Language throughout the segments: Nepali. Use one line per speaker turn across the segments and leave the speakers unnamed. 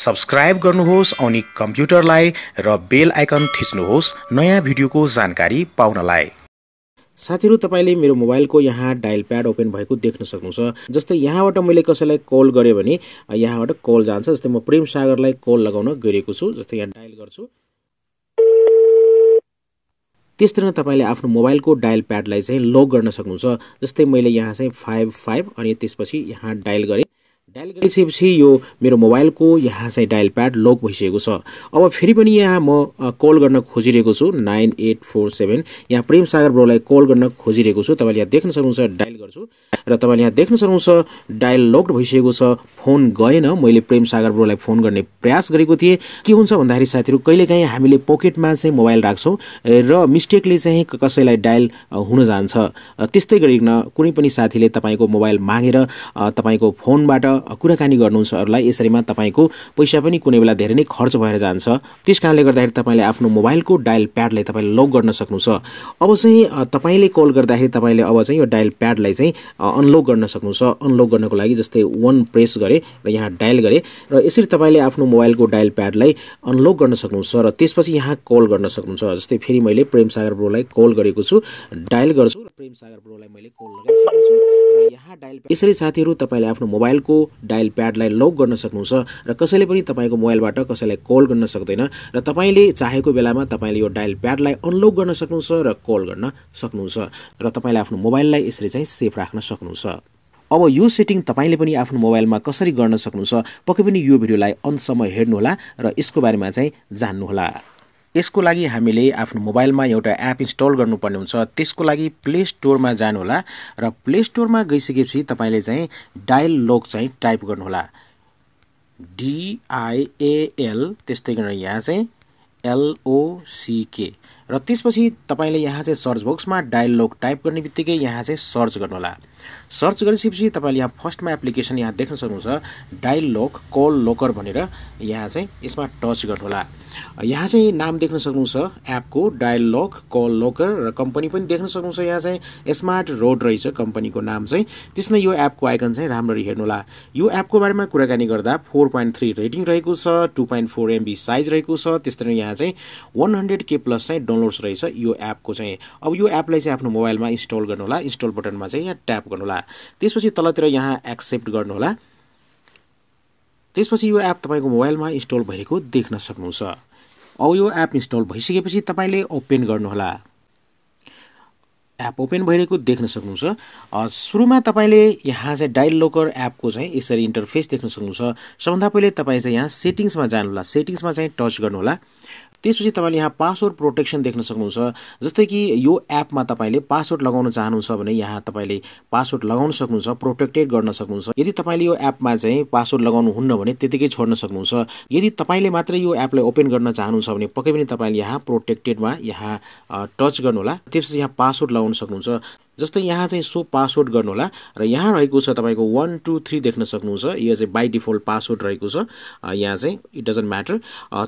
सब्सक्राइब गर्नुहोस् अनि कम्प्युटरलाई र बेल आइकन थिच्नुहोस् नयाँ भिडियोको जानकारी पाउनलाई।
साथीहरू तपाईँले मेरो मोबाइलको यहाँ डायल प्याड ओपन भएको देख्न सक्नुहुन्छ। जस्तै यहाँबाट मैले कसैलाई कल गरेँ भने यहाँबाट कल जान्छ। जस्तै म प्रेम सागरलाई कल लगाउन गइरहेको छु। जस्तै यहाँ डायल गर्छु। त्यस तरह तपाईँले आफ्नो मोबाइलको डायल प्याडलाई चाहिँ लक गर्न सक्नुहुन्छ। जस्तै मैले यहाँ चाहिँ फाइभ फाइभ अनि त्यसपछि यहाँ डायल गरेँ। डायल गरिसकेपछि यो मेरो मोबाइलको यहाँ चाहिँ डायल प्याड लक भइसकेको छ। अब फेरि पनि यहाँ म कल गर्न खोजिरहेको छु नाइन एट फोर सेभेन यहाँ प्रेम सागर ब्रोलाई कल गर्न खोजिरहेको छु। तपाईँले यहाँ देख्न सक्नुहुन्छ डायल गर्छु। र तपाईँले यहाँ देख्न सक्नुहुन्छ डायल लक्ड भइसकेको छ। फोन गएन। मैले प्रेम सागर ब्रोलाई फोन गर्ने प्रयास गरेको थिएँ। के हुन्छ भन्दाखेरि साथीहरू कहिलेकाहीँ हामीले पोकेटमा चाहिँ मोबाइल राख्छौँ र मिस्टेकले चाहिँ कसैलाई डायल हुन जान्छ। त्यस्तै गरिकन कुनै पनि साथीले तपाईँको मोबाइल मागेर तपाईँको फोनबाट कुराकानी गर्नुहुन्छ अरूलाई यसरीमा तपाईँको पैसा पनि कुनै बेला धेरै नै खर्च भएर जान्छ। त्यस कारणले गर्दाखेरि तपाईँले आफ्नो मोबाइलको डायल प्याडलाई तपाईँले लक गर्न सक्नुहुन्छ। अब चाहिँ तपाईँले कल गर्दाखेरि तपाईँले अब चाहिँ यो डायल प्याडलाई चाहिँ अनलक गर्न सक्नुहुन्छ। अनलक गर्नको लागि जस्तै वान प्रेस गरेँ र यहाँ डायल गरेँ र यसरी तपाईँले आफ्नो मोबाइलको डायल प्याडलाई अनलक गर्न सक्नुहुन्छ र त्यसपछि यहाँ कल गर्न सक्नुहुन्छ। जस्तै फेरि मैले प्रेम सागर ब्रोलाई कल गरेको छु डायल गर्छु र प्रेम सागर ब्रोलाई मैले कल लगाइसकेको छु। र यहाँ डायल यसरी साथीहरू तपाईँले आफ्नो मोबाइलको डायल प्याडलाई लक गर्न सक्नुहुन्छ र कसैले पनि तपाईँको मोबाइलबाट कसैलाई कल गर्न सक्दैन र तपाईँले चाहेको बेलामा तपाईँले यो डायल प्याडलाई अनलक गर्न सक्नुहुन्छ र कल गर्न सक्नुहुन्छ र तपाईँले आफ्नो मोबाइललाई यसरी चाहिँ सेफ राख्न सक्नुहुन्छ। अब यो सेटिङ तपाईँले पनि आफ्नो मोबाइलमा कसरी गर्न सक्नुहुन्छ? पक्कै पनि यो भिडियोलाई अन्तसम्म हेर्नुहोला र यसको बारेमा चाहिँ जान्नुहोला। यसको लागि हामीले आफ्नो मोबाइलमा एउटा एप इन्स्टल गर्नुपर्ने हुन्छ। त्यसको लागि प्ले स्टोरमा जानुहोला र प्ले स्टोरमा गइसकेपछि तपाईँले चाहिँ डायल लक चाहिँ टाइप गर्नुहोला। डिआइएएल त्यस्तै गरेर यहाँ चाहिँ एलओसिके र त्यसपछि तपाईँले यहाँ चाहिँ सर्च बक्समा डायल लक टाइप गर्ने बित्तिकै यहाँ चाहिँ सर्च गर्नुहोला। सर्च गरिसकेपछि तपाईँले यहाँ फर्स्टमा एप्लिकेसन यहाँ देख्न सक्नुहुन्छ डायल लक कल लोकर भनेर। यहाँ चाहिँ यसमा टच गर्नुहोला। यहाँ चाहिँ नाम देख्न सक्नुहुन्छ एपको डायल लक कल लोकर र कम्पनी पनि देख्न सक्नुहुन्छ यहाँ चाहिँ। स्मार्ट रोड रहेछ कम्पनीको नाम चाहिँ। त्यसमा यो एपको आइकन चाहिँ राम्ररी हेर्नुहोला। यो एपको बारेमा कुराकानी गर्दा फोर पोइन्ट थ्री रेटिङ रहेको छ two point four MB size रहेको छ। त्यस्तै यहाँ चाहिँ वान हन्ड्रेड के प्लस चाहिँ डाउनलोड्स रहेछ यो एपको चाहिँ अब यो एपलाई चाहिँ आफ्नो मोबाइलमा इन्स्टल गर्नुहोला इन्स्टल बटनमा चाहिँ यहाँ ट्याप गर्नुहोला। त्यसपछि तलतिर यहाँ एक्सेप्ट गर्नुहोला। त्यसपछि यो एप तपाईँको मोबाइलमा इन्स्टल भएको देख्न सक्नुहुन्छ। अब यो एप इन्स्टल भइसकेपछि तपाईँले ओपन गर्नुहोला। एप ओपन भइरहेको देख्न सक्नुहुन्छ। सुरुमा तपाईँले यहाँ चाहिँ डायल लोकर एपको चाहिँ यसरी इन्टरफेस देख्न सक्नुहुन्छ। सबभन्दा पहिले तपाईँ चाहिँ यहाँ सेटिङ्समा जानुहोला। सेटिङ्समा चाहिँ टच गर्नुहोला। त्यसपछि तपाईँले यहाँ पासवर्ड प्रोटेक्सन देख्न सक्नुहुन्छ। जस्तै कि यो एपमा तपाईँले पासवर्ड लगाउन चाहनुहुन्छ भने यहाँ तपाईँले पासवर्ड लगाउन सक्नुहुन्छ प्रोटेक्टेड गर्न सक्नुहुन्छ। यदि तपाईँले यो एपमा चाहिँ पासवर्ड लगाउनु हुन्न भने त्यतिकै छोड्न सक्नुहुन्छ। यदि तपाईँले मात्रै यो एपलाई ओपन गर्न चाहनुहुन्छ भने पक्कै पनि तपाईँले यहाँ प्रोटेक्टेडमा यहाँ टच गर्नुहोला। त्यसपछि यहाँ पासवर्ड लगाउन सक्नुहुन्छ। जस्तै यहाँ चाहिँ सो पासवर्ड गर्नुहोला र यहाँ रहेको छ तपाईँको वान टू थ्री देख्न सक्नुहुन्छ। यो चाहिँ बाई डिफल्ट पासवर्ड रहेको छ। यहाँ चाहिँ इट डजन्ट म्याटर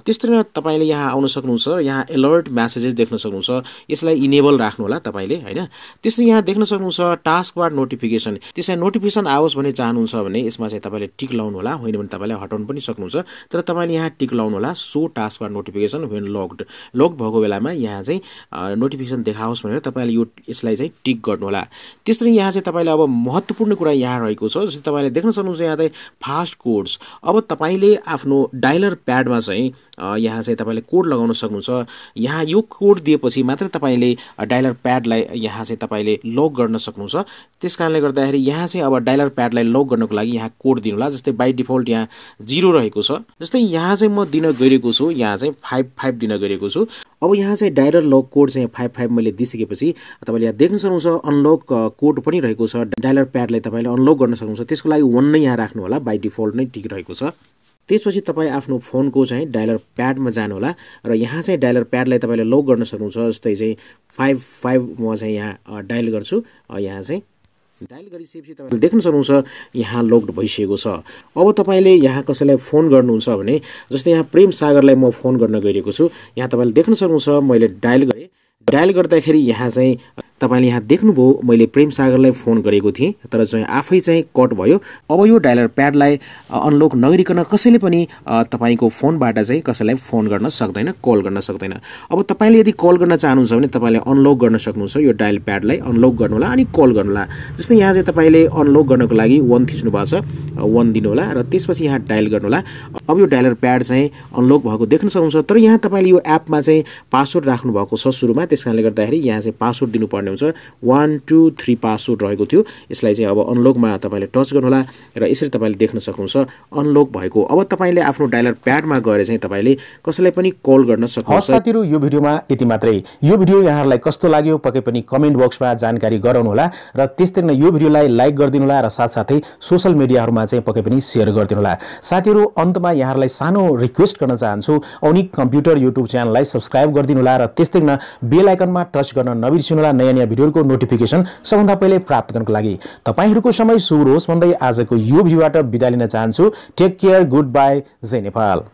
त्यस्तै तपाईँले यहाँ आउन सक्नुहुन्छ र यहाँ एलर्ट म्यासेजेस देख्न सक्नुहुन्छ। यसलाई इनेबल राख्नु होला तपाईँले होइन? त्यस्तै यहाँ देख्न सक्नुहुन्छ टास्क बार नोटिफिकेसन त्यसलाई नोटिफिकेसन आओस् भने चाहनुहुन्छ भने यसमा चाहिँ तपाईँले टिक लाउनु होला होइन भने तपाईँले हटाउनु पनि सक्नुहुन्छ। तर तपाईँले यहाँ टिक लाउनु होला so task bar notification when locked lock भएको बेलामा यहाँ चाहिँ नोटिफिकेसन देखाओस् भनेर तपाईँले यो यसलाई चाहिँ टिक गर्नु गर्नुहोला। त्यसरी यहाँ चाहिँ तपाईँले अब महत्त्वपूर्ण कुरा यहाँ रहेको छ जस्तै तपाईँले देख्न सक्नुहुन्छ यहाँ चाहिँ फास्ट कोड्स अब तपाईँले आफ्नो डायलर प्याडमा चाहिँ यहाँ चाहिँ तपाईँले कोड लगाउन सक्नुहुन्छ। यहाँ यो कोड दिएपछि मात्रै तपाईँले डायलर प्याडलाई यहाँ चाहिँ तपाईँले लक गर्न सक्नुहुन्छ। त्यस कारणले गर्दाखेरि यहाँ चाहिँ अब डायलर प्याडलाई लक गर्नको लागि यहाँ कोड दिनु होला जस्तै बाई डिफल्ट यहाँ जिरो रहेको छ। जस्तै यहाँ चाहिँ म दिन गइरहेको छु यहाँ चाहिँ फाइभ फाइभ दिन गइरहेको छु। अब यहाँ चाहिँ डायलर लक कोड चाहिँ फाइभ फाइभ मैले दिइसकेपछि तपाईँले यहाँ देख्न सक्नुहुन्छ अनलक कोड पनि रहेको छ। डायलर प्याडलाई तपाईँले अनलक गर्न सक्नुहुन्छ। त्यसको लागि वान नै यहाँ राख्नु होला। बाई डिफल्ट नै ठिक रहेको छ। त्यसपछि तपाईँ आफ्नो फोनको चाहिँ डायलर प्याडमा जानुहोला र यहाँ चाहिँ डायलर प्याडलाई तपाईँले लक गर्न सक्नुहुन्छ जस्तै चाहिँ फाइभ फाइभ म चाहिँ यहाँ डायल गर्छु। यहाँ चाहिँ डायल गरिसकेपछि तपाईँले देख्न सक्नुहुन्छ यहाँ लकड भइसकेको छ। अब तपाईँले यहाँ कसैलाई फोन गर्नुहुन्छ भने जस्तै यहाँ प्रेम सागरलाई म फोन गर्न गइरहेको छु। यहाँ तपाईँले देख्न सक्नुहुन्छ मैले डायल गरेँ। डायल गर्दाखेरि यहाँ चाहिँ तपाईँले यहाँ देख्नुभयो मैले प्रेम सागरलाई फोन गरेको थिएँ तर चाहिँ आफै चाहिँ कट भयो। अब यो डायलर प्याडलाई अनलक नगरिकन कसैले पनि तपाईँको फोनबाट चाहिँ कसैलाई फोन गर्न सक्दैन कल गर्न सक्दैन। अब तपाईँले यदि कल गर्न चाहनुहुन्छ भने तपाईँले अनलक गर्न सक्नुहुन्छ यो डायल प्याडलाई अनलक गर्नु होला अनि कल गर्नु होला जस्तै यहाँ चाहिँ तपाईँले अनलक गर्नको लागि वान थिच्नु भएको छ वान दिनु होला र त्यसपछि यहाँ डायल गर्नु होला अब यो डायलर प्याड चाहिँ अनलक भएको देख्न सक्नुहुन्छ तर यहाँ तपाईँले यो एपमा चाहिँ पासवर्ड राख्नु भएको छ सुरुमा त्यस कारणले गर्दाखेरि यहाँ चाहिँ पासवर्ड दिनुपर्ने हुन्छ वान टू थ्री पासवर्ड रहेको थियो। यसलाई चाहिँ अब अनलकमा तपाईँले टच गर्नुहोला र यसरी तपाईँले देख्न सक्नुहुन्छ अनलक भएको। अब तपाईँले आफ्नो डायलर प्याडमा गएर चाहिँ तपाईँले कसैलाई पनि कल गर्न सक्नुहुन्छ।
साथीहरू यो भिडियोमा यति मात्रै। यो भिडियो यहाँहरूलाई कस्तो लाग्यो पक्कै पनि कमेन्ट बक्समा जानकारी गराउनुहोला र त्यस्तै नै यो भिडियोलाई लाइक गरिदिनुहोला र साथसाथै सोसल मिडियाहरूमा चाहिँ पक्कै पनि सेयर गरिदिनुहोला। साथीहरू अन्तमा यहाँहरूलाई सानो रिक्वेस्ट गर्न चाहन्छु। औनिक कम्प्युटर युट्युब च्यानललाई सब्सक्राइब गरिदिनुहोला र त्यस्तै न बेल आइकनमा टच गर्न नबिर्सिनुहोला। नयाँ नयाँ भिडियोहरूको नोटिफिकेसन सबभन्दा पहिले प्राप्त गर्नको लागि। तपाईँहरूको समय सुरु होस् भन्दै आजको यो भिडियोबाट बिदा लिन चाहन्छु। टेक केयर गुड बाई जय नेपाल।